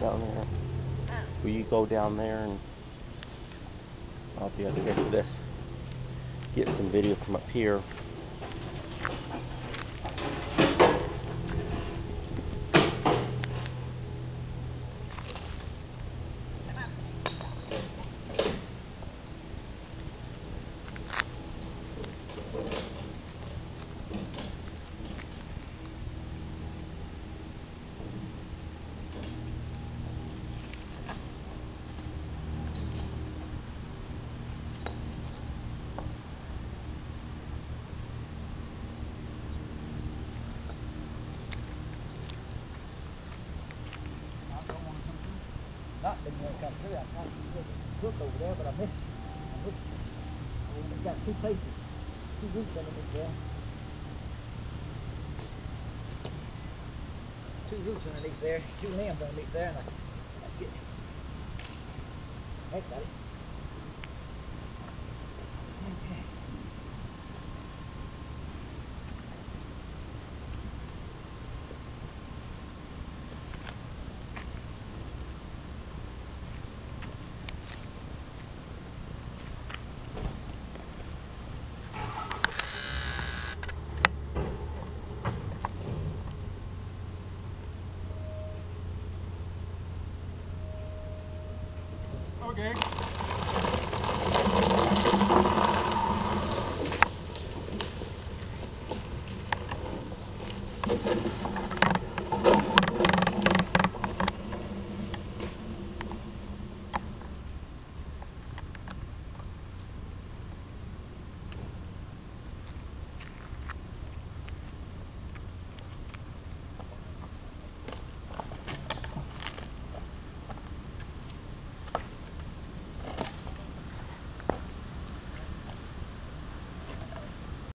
down there. Will you go down there and I'll be over here for this. Get some video from up here. Not didn't want to come through. I tried to get hook over there, but I missed. I missed it. It's got two places, two roots underneath there. Two roots underneath there, two limbs underneath there, and I, I get. That's got it. okay? Thank you.